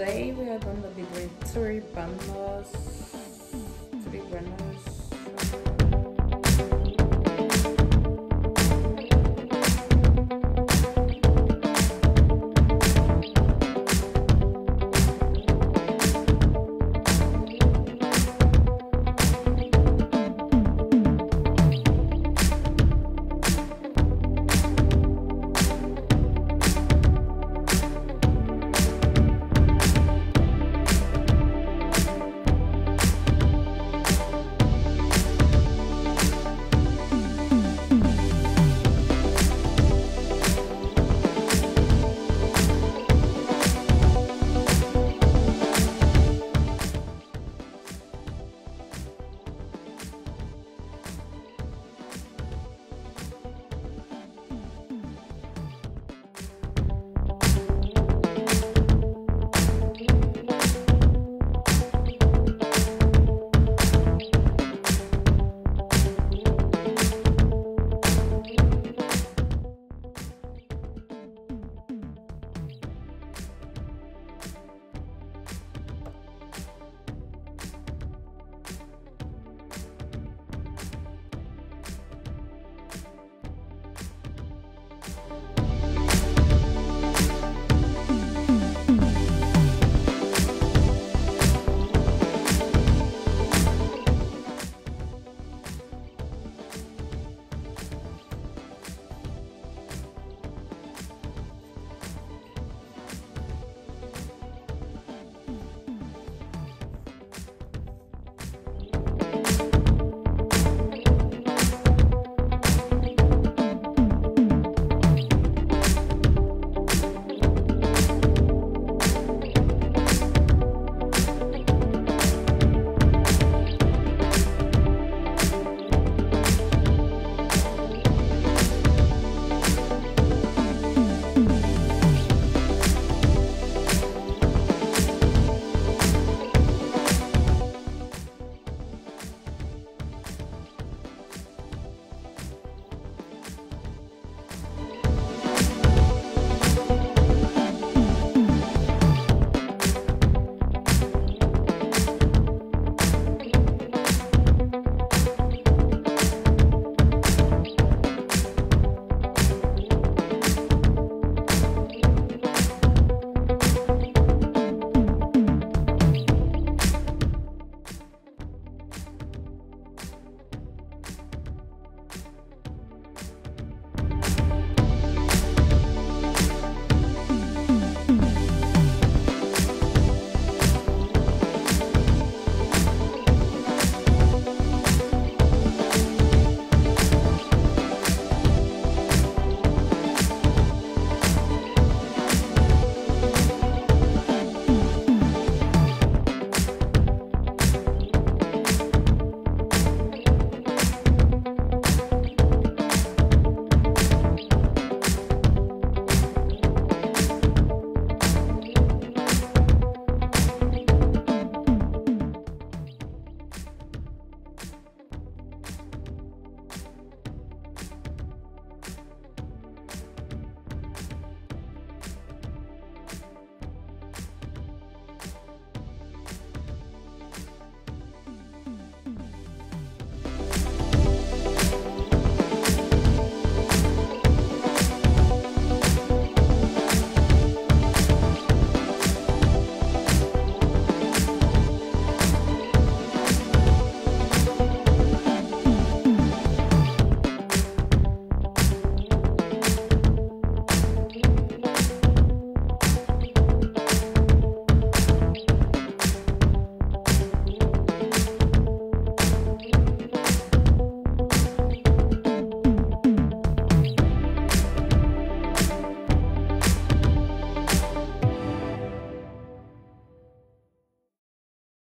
today we are going to be doing three bundles, three bundles.